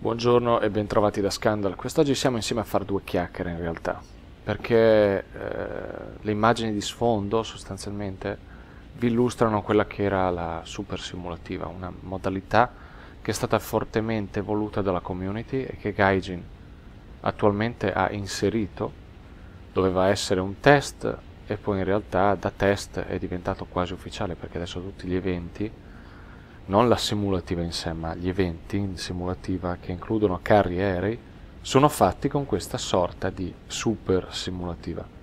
Buongiorno e bentrovati da Scandal. Quest'oggi siamo insieme a fare due chiacchiere in realtà, perché eh, le immagini di sfondo sostanzialmente vi illustrano quella che era la super simulativa, una modalità che è stata fortemente voluta dalla community e che Gaijin attualmente ha inserito. Doveva essere un test e poi in realtà da test è diventato quasi ufficiale perché adesso tutti gli eventi non la simulativa in sé, ma gli eventi in simulativa che includono carri aerei, sono fatti con questa sorta di super simulativa.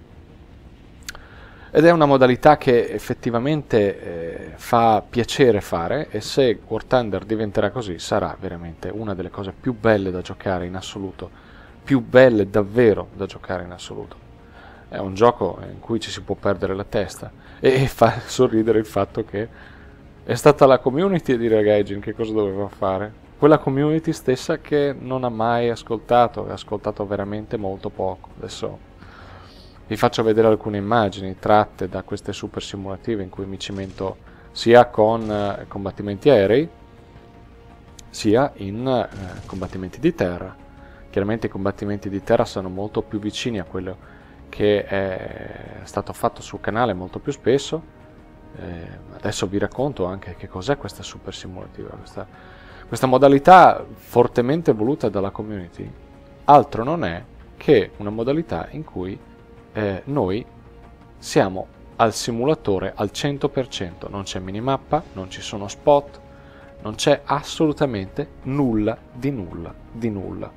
Ed è una modalità che effettivamente eh, fa piacere fare e se War Thunder diventerà così sarà veramente una delle cose più belle da giocare in assoluto, più belle davvero da giocare in assoluto. È un gioco in cui ci si può perdere la testa e fa sorridere il fatto che è stata la community a dire a Gaijin che cosa doveva fare. Quella community stessa che non ha mai ascoltato, ha ascoltato veramente molto poco. Adesso vi faccio vedere alcune immagini tratte da queste super simulative in cui mi cimento sia con eh, combattimenti aerei sia in eh, combattimenti di terra. Chiaramente i combattimenti di terra sono molto più vicini a quello che è stato fatto sul canale molto più spesso eh, adesso vi racconto anche che cos'è questa super simulativa, questa, questa modalità fortemente voluta dalla community. Altro non è che una modalità in cui eh, noi siamo al simulatore al 100%, non c'è minimappa, non ci sono spot, non c'è assolutamente nulla di nulla di nulla.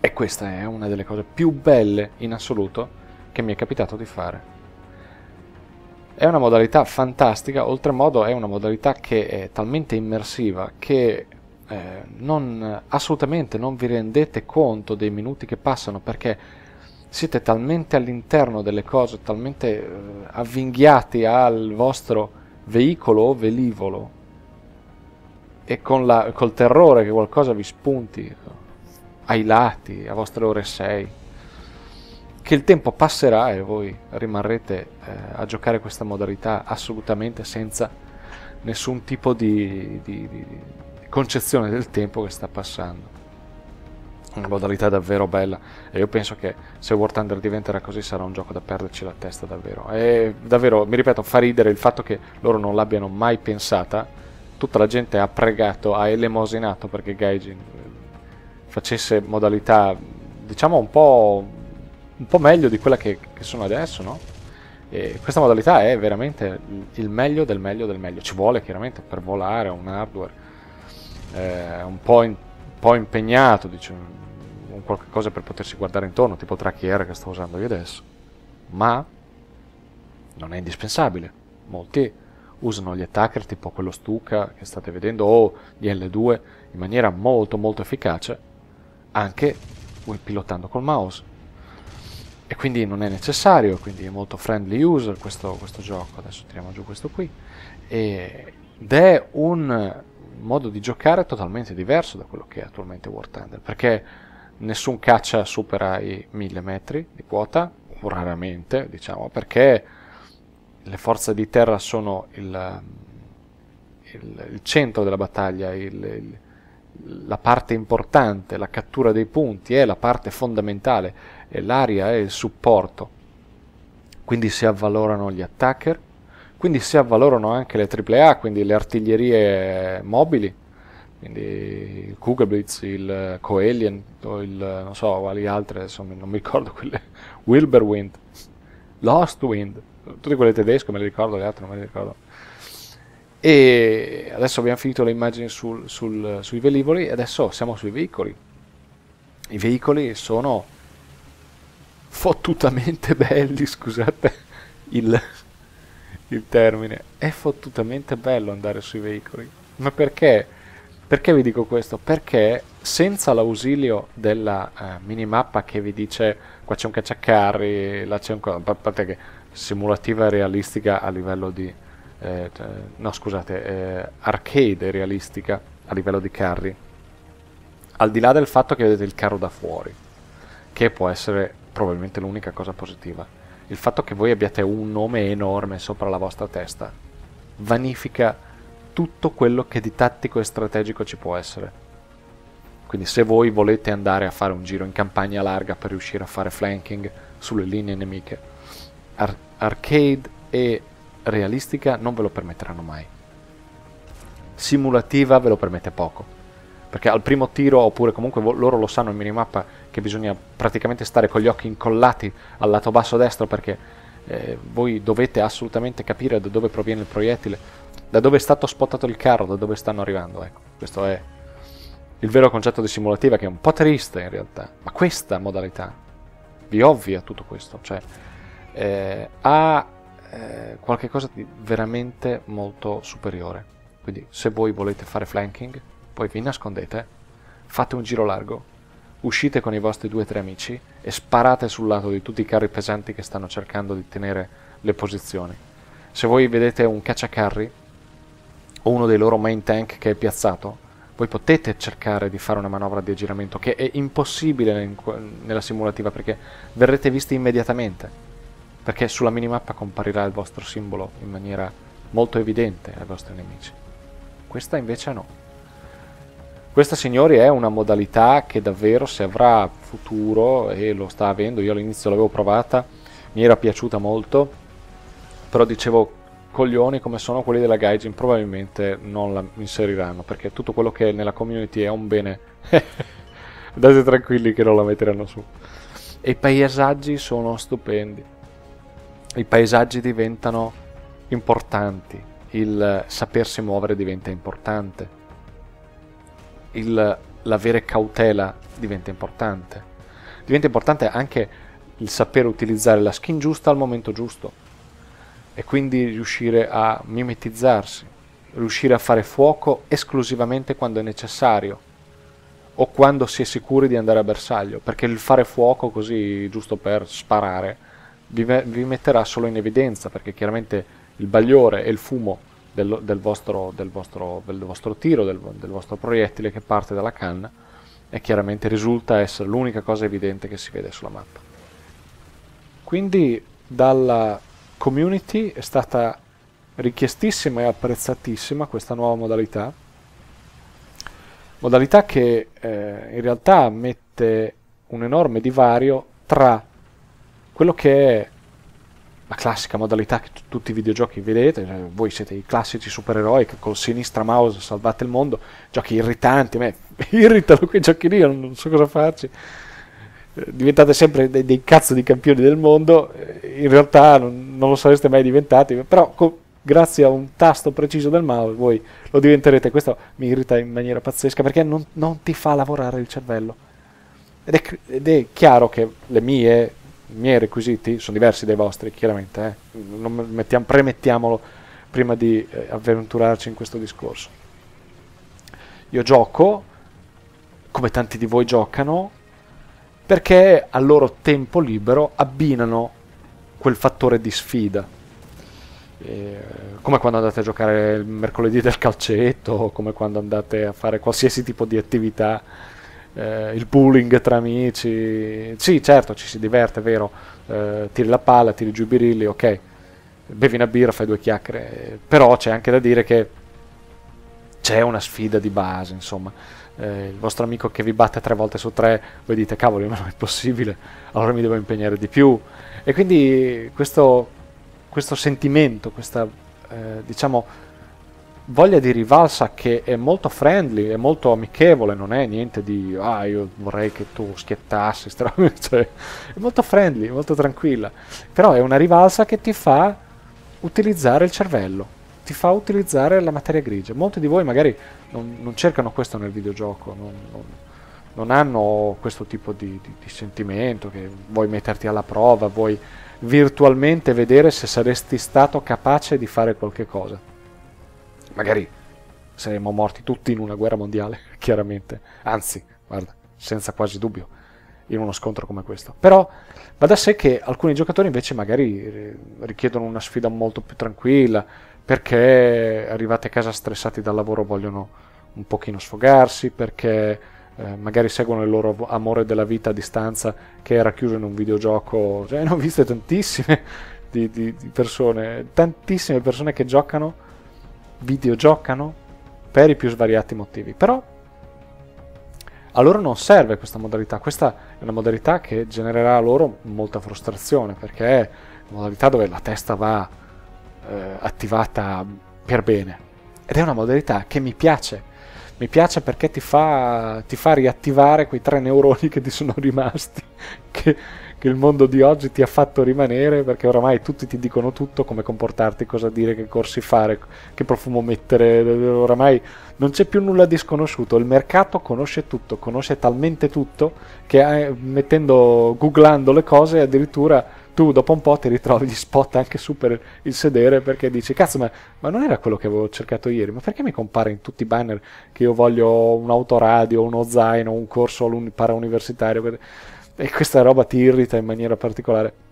E questa è una delle cose più belle in assoluto che mi è capitato di fare. È una modalità fantastica, oltremodo è una modalità che è talmente immersiva che eh, non, assolutamente non vi rendete conto dei minuti che passano perché siete talmente all'interno delle cose, talmente eh, avvinghiati al vostro veicolo o velivolo e con la, col terrore che qualcosa vi spunti ai lati a vostre ore 6 che il tempo passerà e voi rimarrete eh, a giocare questa modalità assolutamente senza nessun tipo di, di, di, di, concezione del tempo che sta passando. Una modalità davvero bella e io penso che se War Thunder diventerà così sarà un gioco da perderci la testa davvero. E davvero, mi ripeto, fa ridere il fatto che loro non l'abbiano mai pensata. Tutta la gente ha pregato, ha elemosinato perché Gaijin facesse modalità diciamo un po' un po' meglio di quella che, che sono adesso, no? E questa modalità è veramente il meglio del meglio del meglio. Ci vuole chiaramente per volare un hardware eh, un, po in, un, po impegnato, diciamo, un qualche cosa per potersi guardare intorno, tipo il tracchiere che sto usando io adesso. Ma non è indispensabile. Molti usano gli attacker tipo quello Stuka che state vedendo o gli L2 in maniera molto molto efficace anche pilotando col mouse e quindi non è necessario, quindi è molto friendly user questo, questo gioco, adesso tiriamo giù questo qui, ed è un modo di giocare totalmente diverso da quello che è attualmente War Thunder, perché nessun caccia supera i 1000 metri di quota, raramente, diciamo, perché le forze di terra sono il, il, il centro della battaglia, il, il la parte importante, la cattura dei punti è la parte fondamentale e l'aria è il supporto. Quindi si avvalorano gli attacker, quindi si avvalorano anche le AAA, quindi le artiglierie mobili, quindi il Kugelblitz, il Coelian, o il, non so, quali altre, insomma, non mi ricordo quelle, Wilberwind, Lostwind, tutte quelle tedesche me le ricordo, le altre non me le ricordo e adesso abbiamo finito le immagini sul, sul, sui velivoli adesso siamo sui veicoli. I veicoli sono fottutamente belli, scusate il, il termine. È fottutamente bello andare sui veicoli. Ma perché? Perché vi dico questo? Perché senza l'ausilio della uh, minimappa che vi dice qua c'è un cacciacarri, là c'è un... a parte che simulativa e realistica a livello di eh, no scusate, eh, arcade realistica a livello di carri. Al di là del fatto che vedete il carro da fuori, che può essere probabilmente l'unica cosa positiva, il fatto che voi abbiate un nome enorme sopra la vostra testa vanifica tutto quello che di tattico e strategico ci può essere. Quindi se voi volete andare a fare un giro in campagna larga per riuscire a fare flanking sulle linee nemiche, ar- arcade e realistica non ve lo permetteranno mai. Simulativa ve lo permette poco. Perché al primo tiro, oppure comunque loro lo sanno in minimappa, che bisogna praticamente stare con gli occhi incollati al lato basso destro perché eh, voi dovete assolutamente capire da dove proviene il proiettile, da dove è stato spottato il carro, da dove stanno arrivando. Ecco, questo è il vero concetto di simulativa che è un po' triste in realtà, ma questa modalità vi ovvia tutto questo, cioè eh, ha eh, qualcosa di veramente molto superiore. Quindi se voi volete fare flanking, poi vi nascondete, fate un giro largo, uscite con i vostri due o tre amici e sparate sul lato di tutti i carri pesanti che stanno cercando di tenere le posizioni. Se voi vedete un cacciacarri o uno dei loro main tank che è piazzato, voi potete cercare di fare una manovra di aggiramento che è impossibile nella simulativa perché verrete visti immediatamente perché sulla minimappa comparirà il vostro simbolo in maniera molto evidente ai vostri nemici questa invece no questa signori è una modalità che davvero se avrà futuro e lo sta avendo io all'inizio l'avevo provata mi era piaciuta molto però dicevo coglioni come sono quelli della Gaijin probabilmente non la inseriranno perché tutto quello che nella community è un bene. Andate tranquilli che non la metteranno su. E i paesaggi sono stupendi. I paesaggi diventano importanti. Il sapersi muovere diventa importante il, l'avere cautela diventa importante. Diventa importante anche il sapere utilizzare la skin giusta al momento giusto e quindi riuscire a mimetizzarsi, riuscire a fare fuoco esclusivamente quando è necessario o quando si è sicuri di andare a bersaglio, perché il fare fuoco così giusto per sparare vi, vi metterà solo in evidenza, perché chiaramente il bagliore e il fumo del, del, vostro, del, vostro, del vostro, tiro, del, vostro proiettile che parte dalla canna, e chiaramente risulta essere l'unica cosa evidente che si vede sulla mappa. Quindi dalla community è stata richiestissima e apprezzatissima questa nuova modalità modalità che eh, in realtà mette un enorme divario tra quello che è la classica modalità che t- tutti i videogiochi vedete, cioè voi siete i classici supereroi che col sinistra mouse salvate il mondo, giochi irritanti, a me irritano quei giochi lì, non so cosa farci diventate sempre dei, dei, cazzo di campioni del mondo, eh, in realtà non, non lo sareste mai diventati, però co- grazie a un tasto preciso del mouse voi lo diventerete. Questo mi irrita in maniera pazzesca perché non, non ti fa lavorare il cervello. Ed è, ed è, chiaro che le mie, i miei requisiti sono diversi dai vostri, chiaramente. Eh? Mettiamo, premettiamolo prima di eh, avventurarci in questo discorso. Io gioco, come tanti di voi giocano, perché al loro tempo libero abbinano quel fattore di sfida. Eh, come quando andate a giocare il mercoledì del calcetto, come quando andate a fare qualsiasi tipo di attività, eh, il pooling tra amici. Sì, certo, ci si diverte, è vero. Eh, tiri la palla, tiri giù i birilli, ok. Bevi una birra, fai due chiacchiere. Però c'è anche da dire che c'è una sfida di base, insomma eh, il vostro amico che vi batte tre volte su tre, voi dite cavolo, ma non è possibile, allora mi devo impegnare di più. E quindi questo, questo sentimento, questa eh, diciamo voglia di rivalsa che è molto friendly, è molto amichevole, non è niente di ah io vorrei che tu schiettassi, cioè, è molto friendly, molto tranquilla, però è una rivalsa che ti fa utilizzare il cervello ti fa utilizzare la materia grigia. Molti di voi magari non, non cercano questo nel videogioco, non, non, non hanno questo tipo di, di, di, sentimento che vuoi metterti alla prova, vuoi virtualmente vedere se saresti stato capace di fare qualche cosa. Magari saremmo morti tutti in una guerra mondiale, chiaramente. Anzi, guarda, senza quasi dubbio, in uno scontro come questo. Però va da sé che alcuni giocatori invece magari richiedono una sfida molto più tranquilla, perché arrivate a casa stressati dal lavoro vogliono un pochino sfogarsi, perché eh, magari seguono il loro amore della vita a distanza che era chiuso in un videogioco. Cioè, ne ho viste tantissime di, di, di persone, tantissime persone che giocano, videogiocano per i più svariati motivi. Però A loro non serve questa modalità, questa è una modalità che genererà loro molta frustrazione perché è una modalità dove la testa va eh, attivata per bene ed è una modalità che mi piace. Mi piace perché ti fa, ti fa riattivare quei tre neuroni che ti sono rimasti, che che il mondo di oggi ti ha fatto rimanere perché oramai tutti ti dicono tutto, come comportarti, cosa dire, che corsi fare, che profumo mettere, oramai non c'è più nulla di sconosciuto, il mercato conosce tutto, conosce talmente tutto che eh, mettendo, googlando le cose addirittura tu dopo un po' ti ritrovi gli spot anche su per il sedere perché dici cazzo ma, ma, non era quello che avevo cercato ieri ma perché mi compare in tutti i banner che io voglio un autoradio uno zaino un corso parauniversitario e questa roba ti irrita in maniera particolare.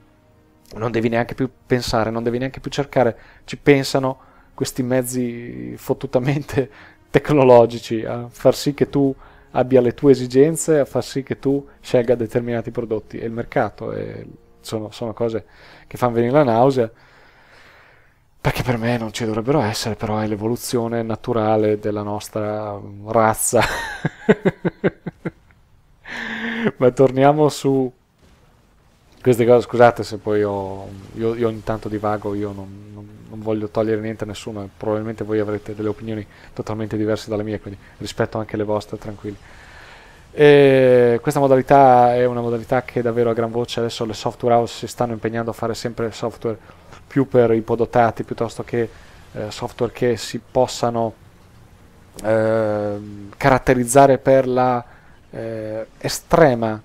Non devi neanche più pensare, non devi neanche più cercare, ci pensano questi mezzi fottutamente tecnologici a far sì che tu abbia le tue esigenze, a far sì che tu scelga determinati prodotti. E il mercato è, sono, sono cose che fanno venire la nausea perché per me non ci dovrebbero essere, però è l'evoluzione naturale della nostra razza. Ma torniamo su queste cose. Scusate se poi ho, io, io ogni divago, io non, non, non, voglio togliere niente a nessuno. Probabilmente voi avrete delle opinioni totalmente diverse dalle mie, quindi rispetto anche le vostre, tranquilli. E questa modalità è una modalità che davvero a gran voce adesso le software house si stanno impegnando a fare sempre software più per i podotati piuttosto che eh, software che si possano eh, caratterizzare per la eh, estrema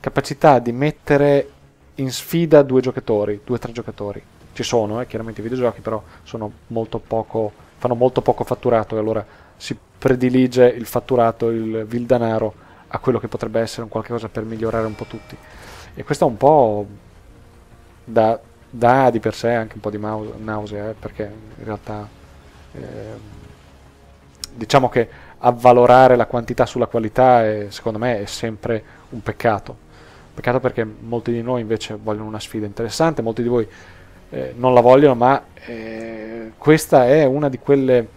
capacità di mettere in sfida due giocatori, due o tre giocatori. Ci sono, eh, chiaramente i videogiochi, però molto poco, fanno molto poco fatturato e allora si predilige il fatturato, il, il denaro a quello che potrebbe essere un qualche cosa per migliorare un po' tutti. E questo è un po' da, dà di per sé anche un po' di nausea, eh, perché in realtà eh, diciamo che avvalorare la quantità sulla qualità è, secondo me è sempre un peccato. Peccato perché molti di noi invece vogliono una sfida interessante, molti di voi eh, non la vogliono, ma eh, questa è una di quelle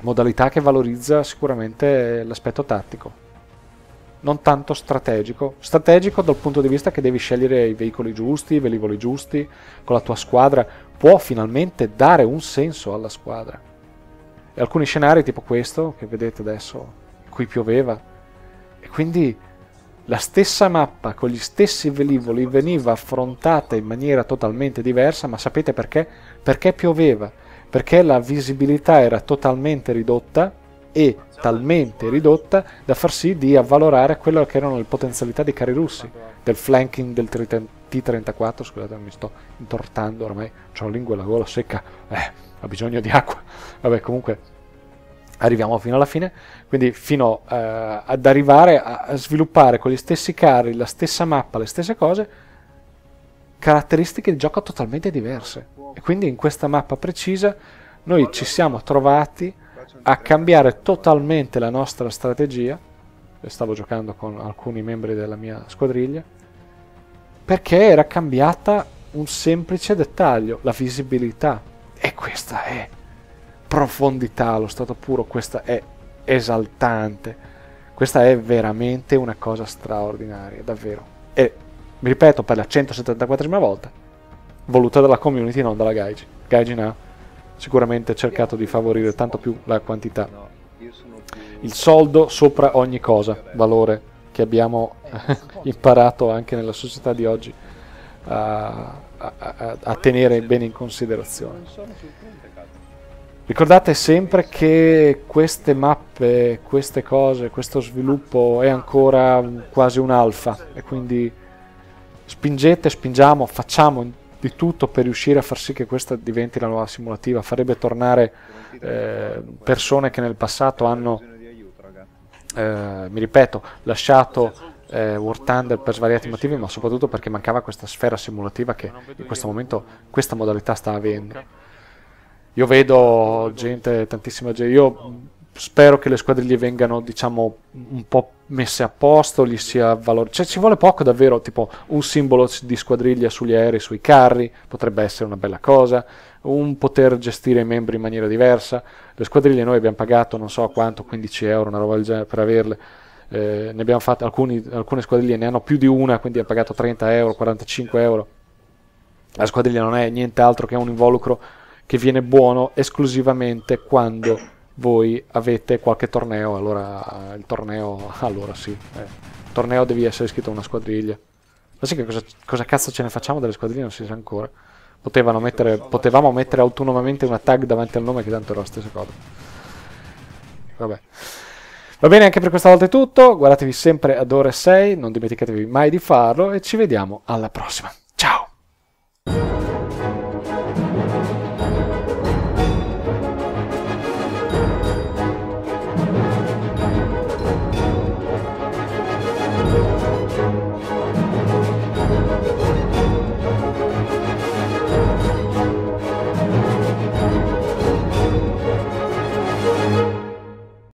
modalità che valorizza sicuramente l'aspetto tattico, non tanto strategico. Strategico dal punto di vista che devi scegliere i veicoli giusti, i velivoli giusti, con la tua squadra, può finalmente dare un senso alla squadra e alcuni scenari tipo questo che vedete adesso, qui pioveva, e quindi la stessa mappa con gli stessi velivoli veniva affrontata in maniera totalmente diversa, ma sapete perché? Perché pioveva, perché la visibilità era totalmente ridotta e talmente ridotta da far sì di avvalorare quello che erano le potenzialità dei carri russi, del flanking del T-34, scusate mi sto intortando ormai, ho la lingua e la gola secca, eh, ha bisogno di acqua. Vabbè, comunque arriviamo fino alla fine, quindi fino eh, ad arrivare a sviluppare con gli stessi carri, la stessa mappa, le stesse cose, caratteristiche di gioco totalmente diverse. E quindi in questa mappa precisa noi ci siamo trovati a cambiare totalmente la nostra strategia. Stavo giocando con alcuni membri della mia squadriglia perché era cambiata un semplice dettaglio, la visibilità. E questa è profondità allo stato puro, questa è esaltante, questa è veramente una cosa straordinaria, davvero. E, mi ripeto, per la 174esima volta, voluta dalla community, non dalla Gaijin. Gaijin ha sicuramente cercato di favorire tanto più la quantità. Il soldo sopra ogni cosa, valore che abbiamo imparato anche nella società di oggi a, a, a, tenere bene in considerazione. Ricordate sempre che queste mappe, queste cose, questo sviluppo è ancora quasi un alfa e quindi spingete, spingiamo, facciamo di tutto per riuscire a far sì che questa diventi la nuova simulativa, farebbe tornare eh, persone che nel passato hanno, eh, mi ripeto, lasciato eh, War Thunder per svariati motivi, ma soprattutto perché mancava questa sfera simulativa che in questo momento questa modalità sta avendo. Io vedo gente, tantissima gente, io spero che le squadriglie vengano, diciamo, un po' messe a posto, gli sia valore, cioè ci vuole poco davvero, tipo un simbolo di squadriglia sugli aerei, sui carri, potrebbe essere una bella cosa, un poter gestire i membri in maniera diversa, le squadriglie noi abbiamo pagato non so quanto, 15 euro, una roba del genere per averle, eh, ne abbiamo fatte alcuni, alcune squadriglie ne hanno più di una quindi ha pagato 30 euro 45 euro. La squadriglia non è nient'altro che un involucro che viene buono esclusivamente quando voi avete qualche torneo allora il torneo allora sì eh, torneo devi essere iscritto a una squadriglia. Ma sì che cosa, cosa cazzo ce ne facciamo delle squadriglie non si sa ancora. Mettere, potevamo mettere autonomamente una tag davanti al nome che tanto era la stessa cosa. Vabbè. Va bene, anche per questa volta è tutto. Guardatevi sempre ad ore 6, non dimenticatevi mai di farlo e ci vediamo alla prossima.